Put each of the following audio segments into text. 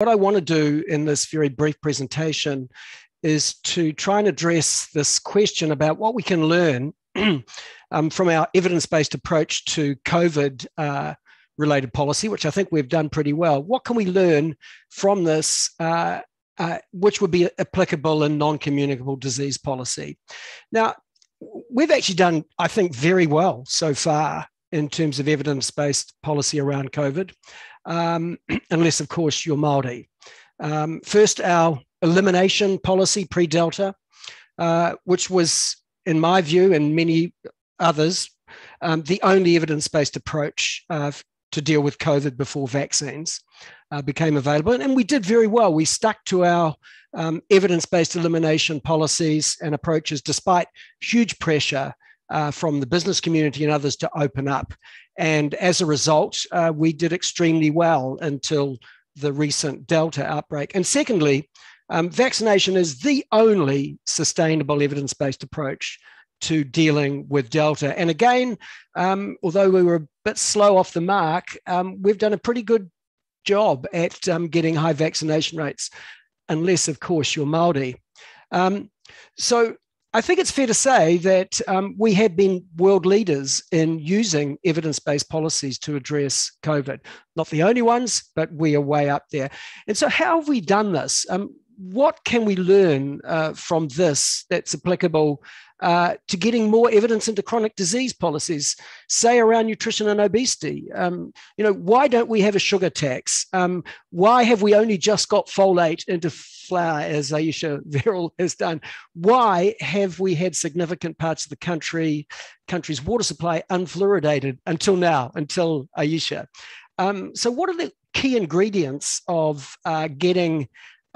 What I want to do in this very brief presentation is to try and address this question about what we can learn um, from our evidence based approach to COVID uh, related policy, which I think we've done pretty well. What can we learn from this, uh, uh, which would be applicable in non communicable disease policy? Now, we've actually done, I think, very well so far in terms of evidence based policy around COVID, um, unless, of course, you're Māori. Um, first, our elimination policy pre Delta, uh, which was, in my view, and many others, um, the only evidence based approach uh, to deal with COVID before vaccines uh, became available. And we did very well. We stuck to our um, evidence based elimination policies and approaches despite huge pressure uh, from the business community and others to open up. And as a result, uh, we did extremely well until the recent Delta outbreak. And secondly, um, vaccination is the only sustainable evidence based approach to dealing with Delta. And again, um, although we were a bit slow off the mark, um, we've done a pretty good job at um, getting high vaccination rates, unless, of course, you're Māori. Um, so I think it's fair to say that um, we have been world leaders in using evidence based policies to address COVID. Not the only ones, but we are way up there. And so, how have we done this? Um, what can we learn uh, from this that's applicable uh, to getting more evidence into chronic disease policies, say around nutrition and obesity. Um, you know, why don't we have a sugar tax? Um, why have we only just got folate into flour, as Ayesha Verrall has done? Why have we had significant parts of the country, country's water supply unfluoridated until now, until Ayesha? Um, so, what are the key ingredients of uh, getting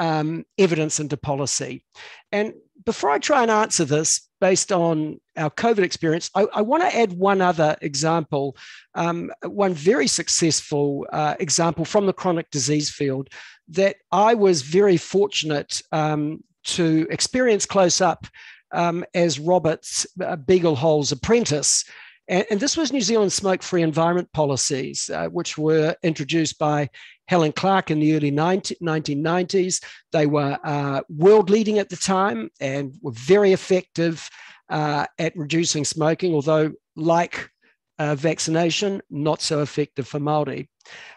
um, evidence into policy? And before I try and answer this based on our COVID experience, I, I want to add one other example, um, one very successful uh, example from the chronic disease field that I was very fortunate um, to experience close up um, as Robert's uh, Beagle apprentice. And, and, this was New Zealand smoke free environment policies, uh, which were introduced by Helen Clark in the early 19, 1990s. They were uh, world leading at the time and were very effective uh, at reducing smoking, although, like uh, vaccination, not so effective for Māori.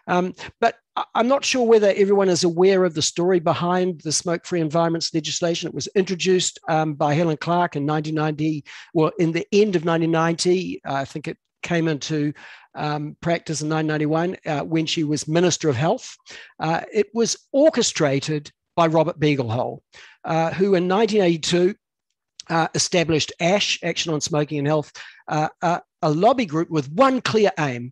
Um, but I'm not sure whether everyone is aware of the story behind the smoke free environments legislation. It was introduced um, by Helen Clark in 1990, well, in the end of 1990. Uh, I think it came into um, practice in 1991 uh, when she was Minister of Health. Uh, it was orchestrated by Robert Beaglehole, uh, who in 1982 uh, established ASH, Action on Smoking and Health, uh, uh, a lobby group with one clear aim.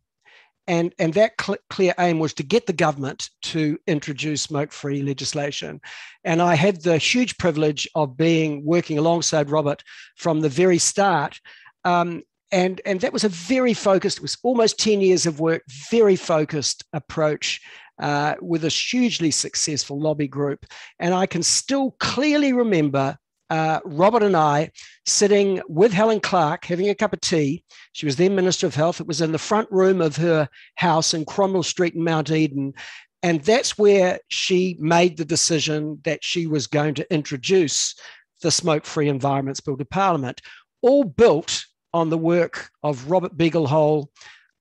And, and that cl- clear aim was to get the government to introduce smoke free legislation. And I had the huge privilege of being working alongside Robert from the very start. Um, and and that was a very focused it was almost 10 years of work very focused approach uh, with a hugely successful lobby group and i can still clearly remember uh, Robert and I sitting with Helen Clark having a cup of tea. She was then Minister of Health. It was in the front room of her house in Cromwell Street in Mount Eden. And that's where she made the decision that she was going to introduce the Smoke Free Environments Bill to Parliament, all built on the work of Robert Beaglehole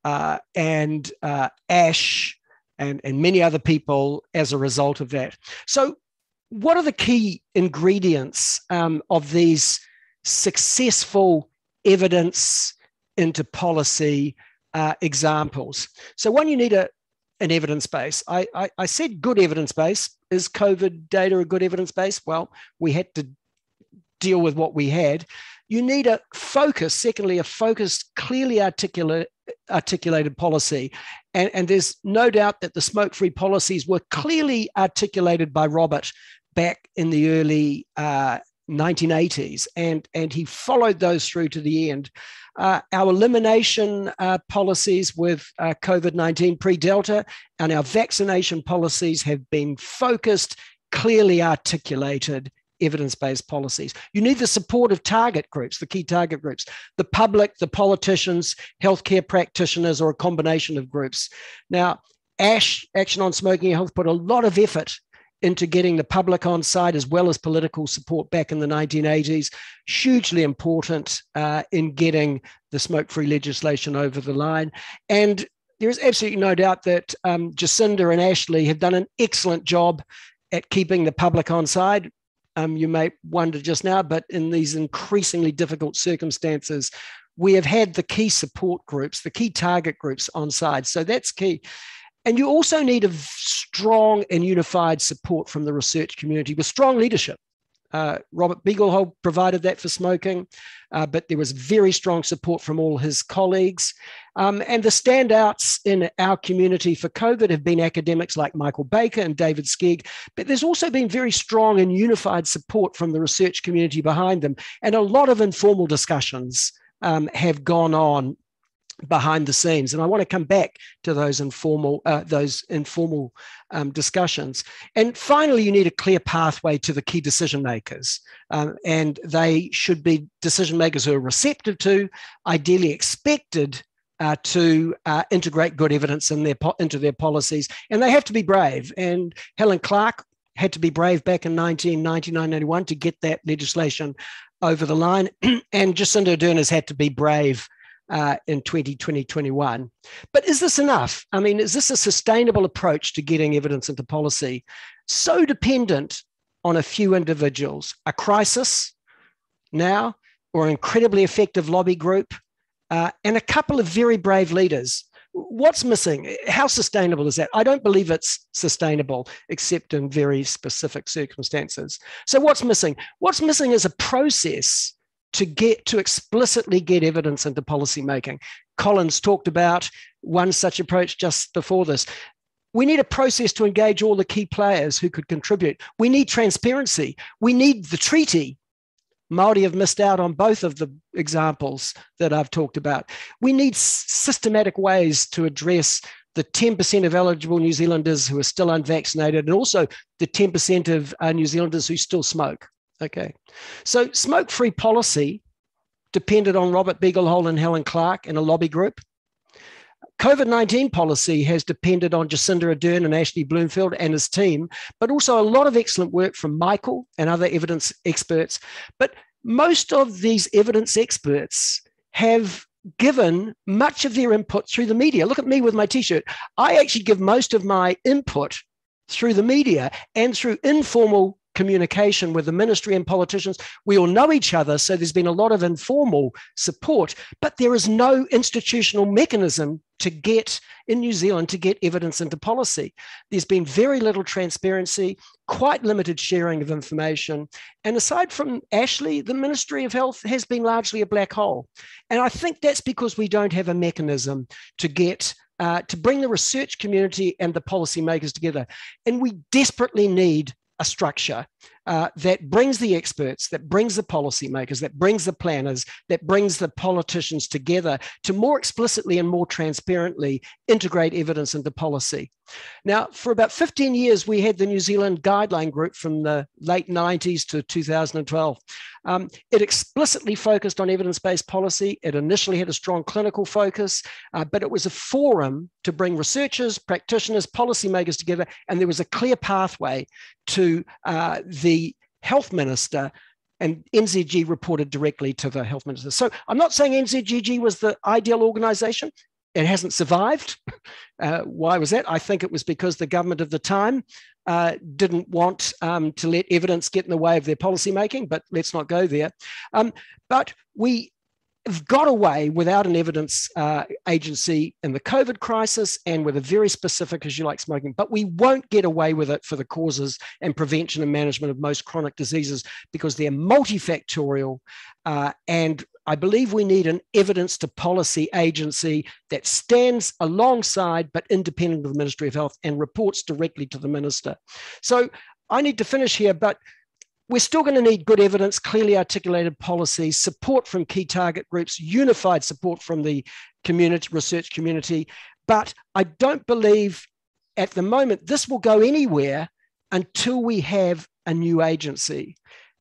uh, and uh, ASH and, and many other people as a result of that. So, what are the key ingredients um, of these successful evidence into policy uh, examples? So, one, you need a, an evidence base. I, I, I said good evidence base. Is COVID data a good evidence base? Well, we had to deal with what we had you need a focus, secondly, a focused, clearly articulate, articulated policy. And, and there's no doubt that the smoke free policies were clearly articulated by Robert back in the early uh, 1980s, and, and he followed those through to the end. Uh, our elimination uh, policies with uh, COVID 19 pre Delta and our vaccination policies have been focused, clearly articulated, evidence based policies. You need the support of target groups, the key target groups, the public, the politicians, healthcare practitioners, or a combination of groups. Now, ASH, Action on Smoking and Health, put a lot of effort into getting the public on side as well as political support back in the 1980s. Hugely important uh, in getting the smoke free legislation over the line. And there is absolutely no doubt that um, Jacinda and Ashley have done an excellent job at keeping the public on side. Um, you may wonder just now, but in these increasingly difficult circumstances, we have had the key support groups, the key target groups on side. So that's key. And you also need a strong and unified support from the research community with strong leadership. Uh, Robert Beaglehole provided that for smoking, uh, but there was very strong support from all his colleagues. Um, and the standouts in our community for COVID have been academics like Michael Baker and David Skegg, but there's also been very strong and unified support from the research community behind them, and a lot of informal discussions um, have gone on behind the scenes. And I want to come back to those informal uh, those informal um, discussions. And finally, you need a clear pathway to the key decision makers, um, and they should be decision makers who are receptive to, ideally expected. Uh, to uh, integrate good evidence in their po- into their policies, and they have to be brave. And Helen Clark had to be brave back in 1999 91 to get that legislation over the line, and Jacinda Ardern has had to be brave uh, in 2020, 21. But is this enough? I mean, is this a sustainable approach to getting evidence into policy? So dependent on a few individuals, a crisis now, or an incredibly effective lobby group, uh, and a couple of very brave leaders. What's missing? How sustainable is that? I don't believe it's sustainable, except in very specific circumstances. So, what's missing? What's missing is a process to get to explicitly get evidence into policy making. Collins talked about one such approach just before this. We need a process to engage all the key players who could contribute. We need transparency. We need the treaty. Maori have missed out on both of the examples that I've talked about. We need systematic ways to address the 10% of eligible New Zealanders who are still unvaccinated and also the 10% of uh, New Zealanders who still smoke. Okay. So smoke free policy depended on Robert Beaglehole and Helen Clark in a lobby group. COVID 19 policy has depended on Jacinda Ardern and Ashley Bloomfield and his team, but also a lot of excellent work from Michael and other evidence experts. But most of these evidence experts have given much of their input through the media. Look at me with my t shirt. I actually give most of my input through the media and through informal communication with the ministry and politicians. We all know each other, so there's been a lot of informal support, but there is no institutional mechanism to get in New Zealand to get evidence into policy. There's been very little transparency, quite limited sharing of information. And aside from Ashley, the Ministry of Health has been largely a black hole. And I think that's because we don't have a mechanism to get uh, to bring the research community and the policymakers together. And we desperately need a structure uh, that brings the experts, that brings the policymakers, that brings the planners, that brings the politicians together to more explicitly and more transparently integrate evidence into policy. Now, for about 15 years, we had the New Zealand Guideline Group from the late 90s to 2012. Um, it explicitly focused on evidence based policy. It initially had a strong clinical focus, uh, but it was a forum to bring researchers, practitioners, policymakers together, and there was a clear pathway to uh, the health minister and NZG reported directly to the health minister. So I'm not saying NZGG was the ideal organization. It hasn't survived. Uh, why was that? I think it was because the government of the time uh, didn't want um, to let evidence get in the way of their policy making, but let's not go there. Um, but we have got away without an evidence uh, agency in the COVID crisis and with a very specific issue like smoking, but we won't get away with it for the causes and prevention and management of most chronic diseases because they're multifactorial. Uh, and I believe we need an evidence to policy agency that stands alongside but independent of the Ministry of Health and reports directly to the minister. So I need to finish here, but we're still going to need good evidence, clearly articulated policies, support from key target groups, unified support from the community, research community. But I don't believe at the moment this will go anywhere until we have a new agency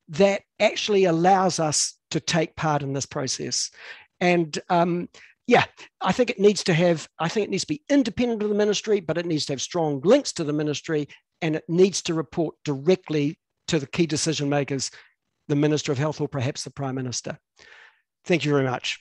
that actually allows us to take part in this process. And um, yeah, I think it needs to have, I think it needs to be independent of the ministry, but it needs to have strong links to the ministry and it needs to report directly to the key decision makers, the Minister of Health or perhaps the Prime Minister. Thank you very much.